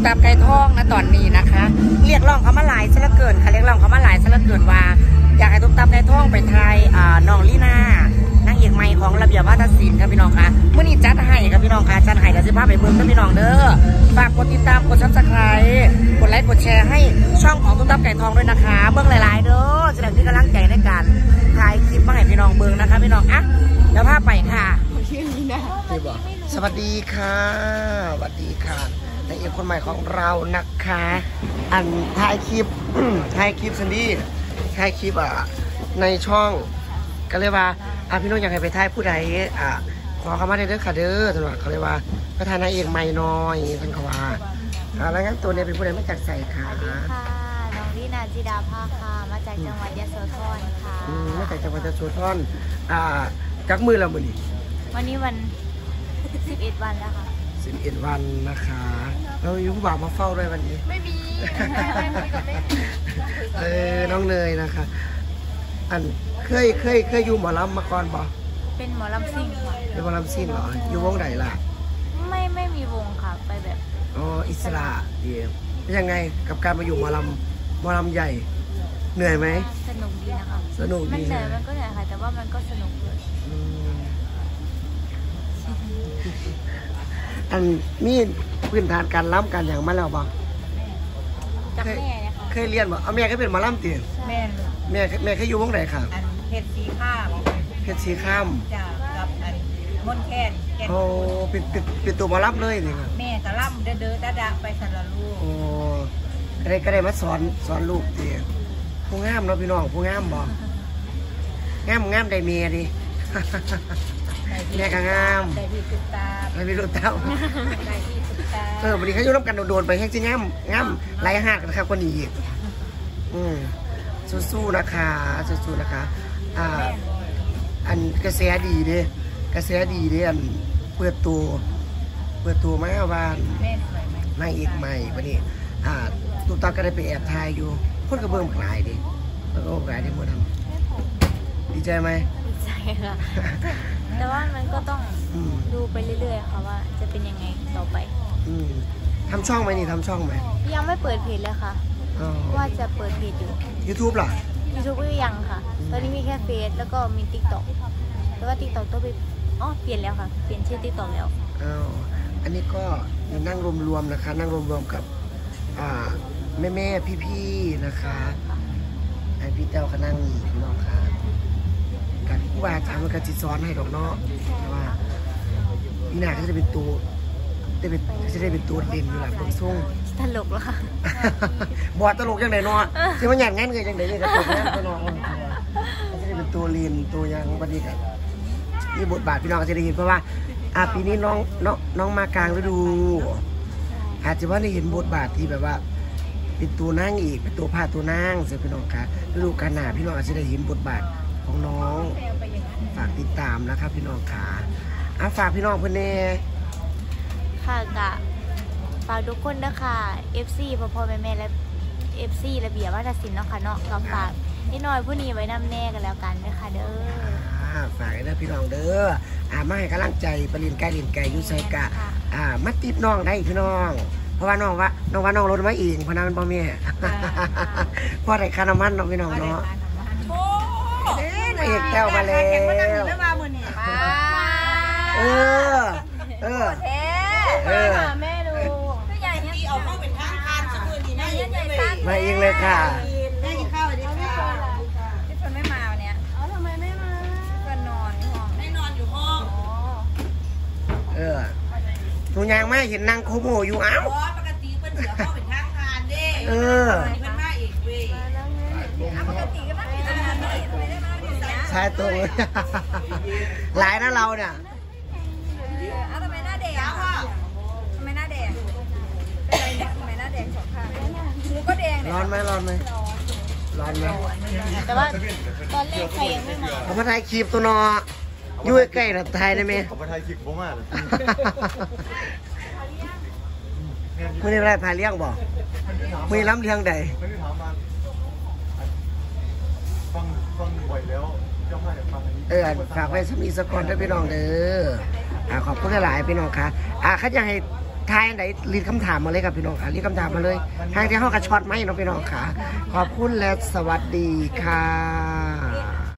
บตับไก่ทองนะตอนนี้นะคะ เรียกร้องเขามาหลายซะเหลือเกินค่ะเรียกร้องเขามาหลายซะเหลือเกินว่า อยากให้ตุ๊บตับไก่ทองไปไทยอ่าน้องลีน่านางเอกใหม่ของระเบียบวัฒนศิลป์ครับพี่น้องค่ะเมื่อนี้จัดให้ครับพี่น้องค่ะจัดให้กับสิภาพไปเบิ่งครับพี่น้องเด้อฝากกดติดตามกดซับสไครต์กดไลค์กดแชร์ให้ช่องของตุ๊บตับไก่ทองด้วยนะคะ เบิ่งหลายๆเด้อแสดงที่กำลังใจในการถ่ายคลิปมาให้พี่น้องเบิ่งนะคะพี่น้องอะเดี๋ยวพาไปค่ะสวัสดีค่ะสวัสดีค่ะ นางเอกคนใหม่ของเรานะคะ อันถ่ายคลิปถ่ายคลิปสันดี้ถ่ายคลิปอะในช่องก็เลยว่าอะพี่น้องอยากให้ไปถ่ายผู้ใดอะขอเข้ามาได้เด้อค่ะเด้อตำรวจเขาเลยว่าประธานนางเอกใหม่น้อยท่านเขาว่าอะแล้วงั้นตัวเนี้เป็นผู้ใดมาจากใส่ค่ะสวัสดีค่ะน้องลีนาจิดาภาค่ะมาจากจังหวัดยโสธรค่ะอืมมาจากจังหวัดสุทรอ่าจักมือเรามือนี่วันนี้วัน 11 วันแล้วค่ะ สิบเอ็ดวันนะคะเราอยู่ผู้บ่าวมาเฝ้าด้วยวันนี้ ไม่มีเออน้องเนยนะคะ อันเคยเคยเคยอยู่หมอลำมาก่อนบ่เป็นหมอลำซิ่งค่ะเป็นหมอลำซิ่งเหรออยู่วงไหนล่ะ ไม่ไม่มีวงค่ะไปแบบอ๋ออิสระเดียวเป็นยังไงกับการมาอยู่หมอลำหมอลำใหญ่เหนื่อยไหมสนุกดีนะคะสนุกมันดีเหนื่อยนะมันก็เหนื่อยค่ะแต่ว่ามันก็สนุกเลย อืมอันมีพื้นฐานการล้ำการอย่างมาแล้วบ่จากแม่เนี่ยค่ะเคยเรียนบ่เอาแม่ก็เป็นหมอลำตีแม่นแม่แม่เคยอยู่วงไหนค่ะอันเพชรสีข้ามเพชรสีข้ามจ้ากับอันมนต์แคนแกนโอ้เป็นเป็นเป็นตัวหมอลำเลยนี่ค่ะแม่กะล่ำเด้อเด้อดาดาไปสันละลูกโอ้ก็ได้ก็ได้มาสอนสอนลูกตีผู้งามเนาะพี่น้องผู้งามบ่งามงามได้เมียดิ แม่ก็งามได้ที่สุดตาไม่มีลูกเต้าได้ที่สุดตาเออวันนี้เขาอยู่ร่วมกันโดดๆไปแห้งจริงงามงามไรหักนะครับคนนี้อีกอืมสู้ๆนะคะสู้ๆนะคะอ่าอันกระแสดีเด้กระแสดีเด้อันเปิดตัวเปิดตัวมาบ้านแม่สวยไหมนางเอกใหม่วันนี้อ่าตุ๊กตาก็ได้ไปแอบถ่ายอยู่คนก็เบิ่งหลายดิแล้วก็เบิ่งหลายดิหมดทำดีใจไหมดีใจค่ะ แต่ว่ามันก็ต้องอืมดูไปเรื่อยๆค่ะว่าจะเป็นยังไงต่อไป อืมทำช่องไหมนี่ทำช่องไหมยังไม่เปิดเพจเลยค่ะ อ๋อ ว่าจะเปิดเพจอยู่ยูทูบล่ะยูทูบก็ยังค่ะ ตอนนี้มีแค่เฟซแล้วก็มีติ๊กต็อกแต่ว่าติ๊กต็อกต้องไปอ๋อเปลี่ยนแล้วค่ะ เปลี่ยนชื่อติ๊กต็อกแล้ว อ้าวอันนี้ก็นั่งรวมๆนะคะ นั่งรวมๆกับอ่าแม่ๆพี่ๆนะคะไอพี่เจ้าก็นั่งนี่พี่น้องค่ะการ ผู้ว่าอาจารย์มันก็จิสอนให้ดอกเนาะแต่ว่าพี่นาก็จะเป็นตัวจะเป็นจะได้เป็นตัวเด่นอยู่หลังเบิ่งส่งตลกแล้วค่ะบอดตลกยังไงเนาะที่มันอย่างงั้นเงยยังไงเลยกระตุกเนี่ยตัวน้องมันจะได้เป็นตัวเรียนตัวอยังบัดนี้กันนี่บทบาทพี่น้องก็จะได้เห็นเพราะว่าอ่าปีนี้น้องน้องน้องมากลางฤดู อาจจะว่าได้เห็นบทบาทที่แบบว่าเป็นตัวนางอีกเป็นตัวพาตัวนางเสียพี่น้องค่ะฤดูกาลหน้าพี่น้องอาจจะได้เห็นบทบาท ของน้อง ฝากติดตามนะครับพี่น้องค่ะอะฝากพี่น้องเพื่อนแน่ค่ะกะฝากทุกคนนะคะ FC พ่อพ่อแม่แม่และ FC ระเบียบวัฒนศิลป์เนาะค่ะเนาะก็ฝากนิดหน่อยผู้นี้ไว้นำแน่กันแล้วกันนะคะเด้ออ่าฝากให้เด้อพี่น้องเด้ออ่ามาให้กำลังใจปรินไก่ลินไก่อยูไซกะอ่ามาติดน้องได้พี่น้อง เพราะว่าน้องว่าน้องว่าน้องรถมาเองเพราะนั้นมันพ่อแม่เพราะอะไรคาน้ำมันเน้องพี่น้องเนาะโอ้เอ๊ะนางเอกแก้วมาแล้วแข่งมานั่งอยู่แล้วมามือนี่มาเออ เออเออแม่ดูผู้ใหญ่เนี่ยที่เอาเข้าเป็นทางคานสักคืนดีแม่ยังใหญ่สั้นมาเองเลยค่ะแม่กินข้าวดีค่ะพี่ฝนไม่มาวันเนี้ยเอาทำไมไม่มาฝนนอนห้องไม่นอนอยู่ห้องเออหนูยังไม่เห็นนางโคโมอยู่เอ้าปกติเพิ่นเสือเข้าเป็นทางคานเด้เออนี่เพิ่นมาอีกเว้ยปกติก็มา อยู่เนี่ยใช่ตรงหลายนะเราเนี่ยอ้าวทำไมหน้าแดงอะพ่อทำไมหน้าแดงเป็นไรเนี่ยทำไมหน้าแดงสองข้างหนูก็แดงเนี่ยร้อนไหมร้อนไหมร้อนไหมแต่ว่าตอนแรกใครยังไม่มาเอามาถ่ายคลิปตัวเนออยู่ใกล้ๆนะถ่ายได้ไหมผมไปไทยคลิปผมมากเลยมื่อนี้อะไรถ่ายเลี้ยงบ่มื่อนี้ล้ำเลี้ยงใดไม่ได้ถามมาฟังฟังบ่อยแล้ว เออยากฟังอันนี้เออฝากไว้สมีสกอนด้วยพี่น้องเด้ออ่าขอบคุณหลายๆพี่น้องค่ะอ่าเขาจะให้ทายอันไหนรีดคำถามมาเลยกับพี่น้องค่ะรีดคำถามมาเลยทางที่ห้องกระชอตไหมน้องพี่น้องค่ะ ขอบคุณและสวัสดีค่ะ